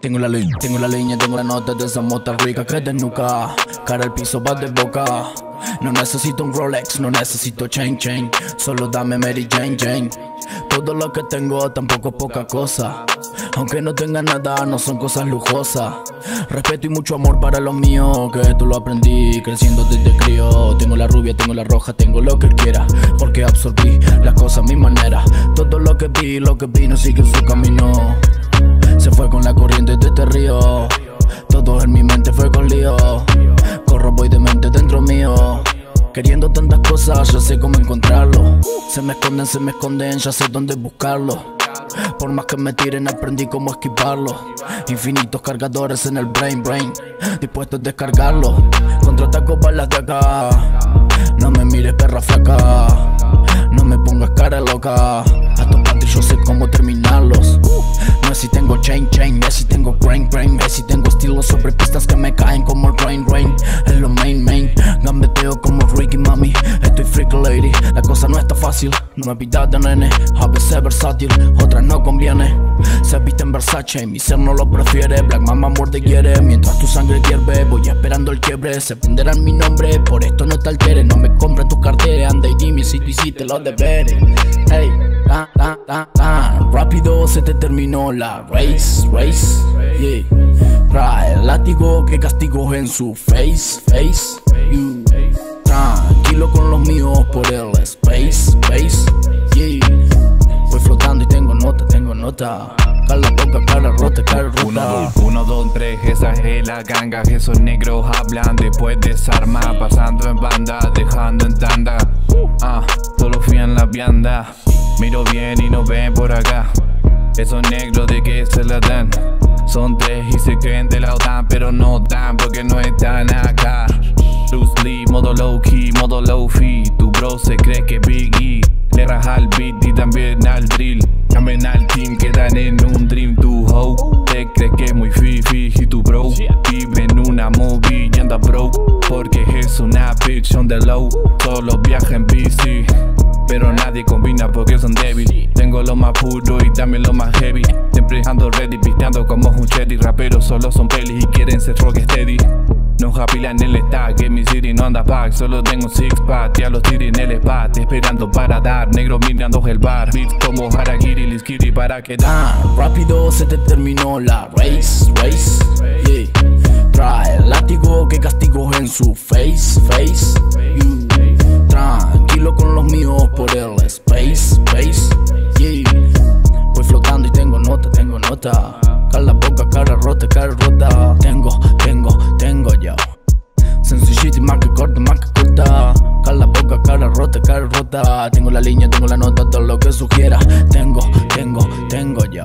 Tengo la línea, tengo la línea, tengo la nota de esa mota rica que desnuca. Cara al piso, va de boca. No necesito un Rolex, no necesito chain chain. Solo dame Mary Jane Jane. Todo lo que tengo tampoco es poca cosa. Aunque no tenga nada, no son cosas lujosas. Respeto y mucho amor para los míos, que tú lo aprendí creciendo desde crío. Tengo la rubia, tengo la roja, tengo lo que quiera. Porque absorbí las cosas a mi manera. Todo lo que vi, lo que vi no sigue su camino. Se fue con la corriente de este río. Todo en mi mente fue con lío. Corro, voy de mente dentro mío. Queriendo tantas cosas, ya sé cómo encontrarlo. Se me esconden, se me esconden, ya sé dónde buscarlo. Por más que me tiren, aprendí cómo esquivarlo. Infinitos cargadores en el brain, brain. Dispuesto a descargarlo. Contraataco balas de acá. No me mires, perra flaca. No me pongas cara loca. A tu yo sé cómo No me pidas de nene. A veces versátil, otras no conviene. Se viste en Versace mi ser no lo prefiere. Black mama muerde quiere. Mientras tu sangre hierve, voy esperando el quiebre. Se venderán mi nombre, por esto no te alteres. No me compres tu cartera. Anda y dime si tú hiciste los deberes. Hey, ta, ta, ta, ta. Rápido se te terminó la race, race. Yeah. Trae el látigo que castigo en su face, face. You. Tranquilo con los míos por el Voy flotando y tengo nota, tengo nota. Cala boca, cara rota, cara rota. Uno, dos, uno, dos, tres, esa es la ganga. Esos negros hablan después desarma. Pasando en banda, dejando en tanda. Ah, fui en la vianda. Miro bien y no ven por acá. Esos negros de que se la dan. Son tres y se creen de la OTAN, pero no dan porque no están acá. Low key, modo low fee. Tu bro se cree que Biggie le raja al beat y también al drill. Cambian al team, quedan en un dream. Tu hoe te cree que es muy fifi y tu bro vive en una movie y anda broke porque es una bitch on the low. Solo viaja en bici. Pero nadie combina porque son débiles Tengo lo más puro y también lo más heavy Siempre ando ready, pisteando como un cherry Raperos solo son pelis y quieren ser rock steady No apilan en el stack, en mi city no anda pack Solo tengo six pack, ya los tiré en el spot Esperando para dar, negro mirando el bar Beats como Haragiri, Liskiri para quedar ah, Rápido se te terminó la race, race yeah. Trae el látigo que castigo en su face, face. Tranquilo con los míos por el space, space. Voy flotando y tengo nota, tengo nota Cara boca, cara rota, cara rota Tengo la línea, tengo la nota, todo lo que sugiera. Tengo, tengo, tengo yo